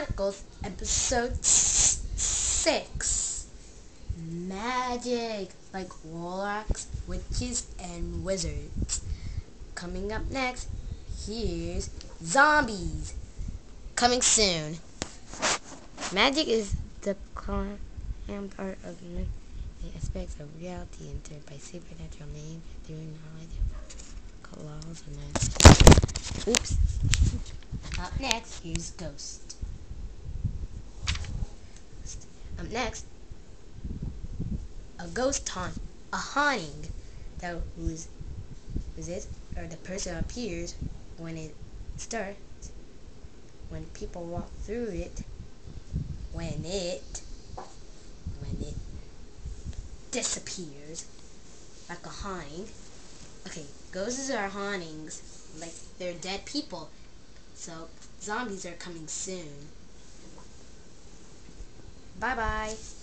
Chronicles, episode 6. Magic, like warlocks, witches, and wizards. Coming up next, here's zombies. Coming soon. Magic is the calm art of many aspects of reality entered by supernatural means through knowledge of laws and. Oops. Up next, here's Ghost. Next, a ghost haunt, a haunting that who's who's it or the person appears when it starts, when people walk through it, when it when it disappears like a haunting. Okay, ghosts are hauntings, like they're dead people. So zombies are coming soon. Bye bye.